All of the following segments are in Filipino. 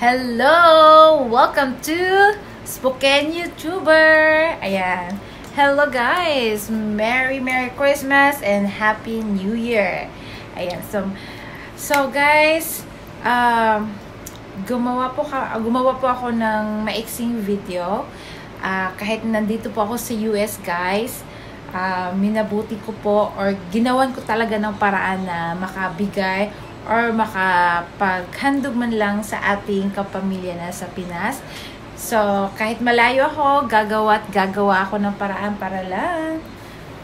Hello! Welcome to Spokane YouTuber! Ayan. Hello guys! Merry Merry Christmas and Happy New Year! Ayan. So, so guys, um, gumawa po, ka, gumawa po ako ng maiksing video. Ah, kahit nandito po ako sa US guys, ah, minabuti ko po or ginawan ko talaga ng paraan na makabigay or makapaghandog man lang sa ating kapamilya na sa Pinas. So, kahit malayo ako, gagawa at gagawa ako ng paraan para lang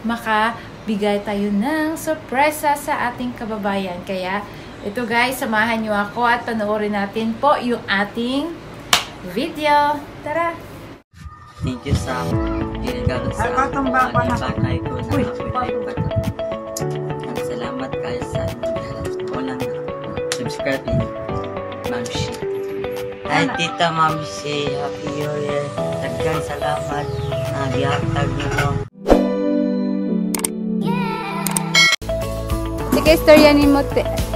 makabigay tayo ng sorpresa sa ating kababayan. Kaya, ito guys, samahan nyo ako at panoorin natin po yung ating video. Tara! Thank you sa pinagawa sa Ay, batang baba na. batay ko na pinay Ang salamat kayo sa unang subscribe ni Ma'am Shi. Ay, Tita Ma'am Shi, Happy New Year. Tagkang salamat na gihatag nyo. Sige, istorya ni mo,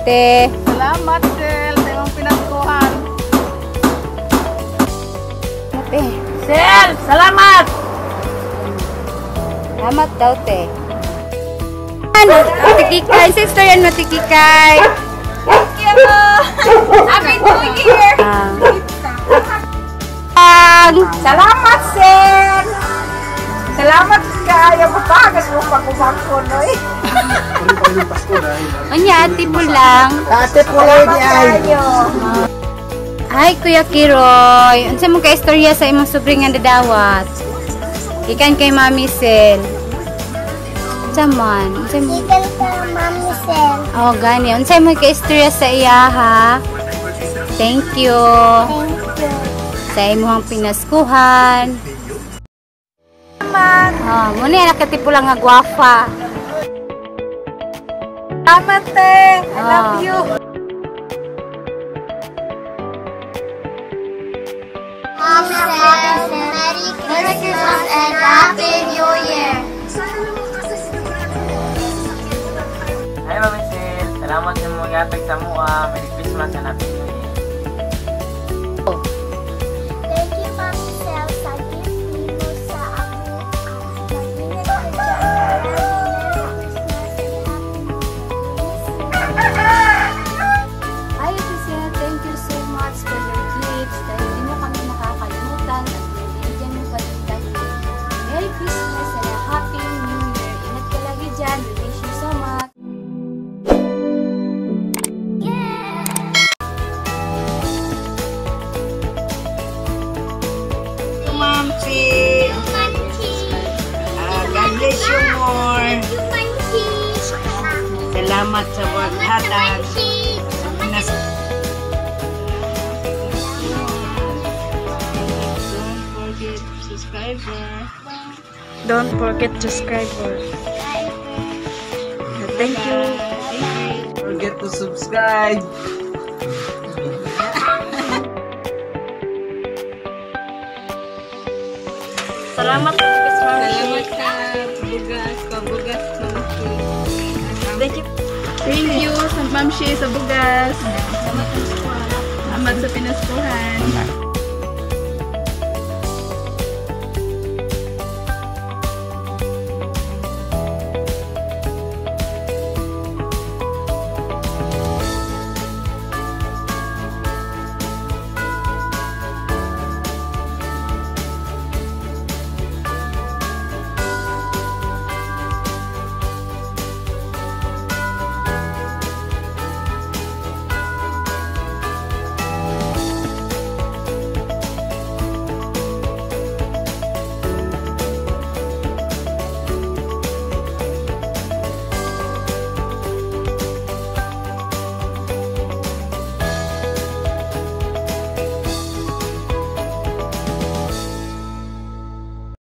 te. te. Salamat, Sel, sa iyong pinagkuhan. Te. Sel, salamat! Salamat daw, te. Matikikay. Sa istorya mo, matikikay. Happy New Year! Ah. Salamat, Sel! Salamat Mapagas mo pa kumakon, oy. Unya, ati po lang. Ate po lady ay. Ay, Kuya Kiroy. Unsa mo ka istorya sa imong sobre nga dadawat? Ikan kay Mami Sel. Unsa man? Unsa mo? Legal ka, Mami Sel. Oh, gani. Unsa mo ka istorya sa iya, ha? Thank you. Thank you. Sa imong pinaskuhan. Oh, muna yan nakatipo lang nga gwafa. Salamat, te. I Ah. love you. Mami Sel, Merry Christmas and Happy New Year. Hi, Ma'am Sil. Salamat sa mga sa mua. Merry Christmas and Happy New Year. Bless you more. Salamat sa paghatag. Manchi. Pinas Don't forget subscriber. Thank you. forget to subscribe. Salamat po. Salamat ka, bugas, pabugas, mamsi. Thank you. Thank you sa Ma'am Shea sa bugas. Salamat sa pinaskuhan.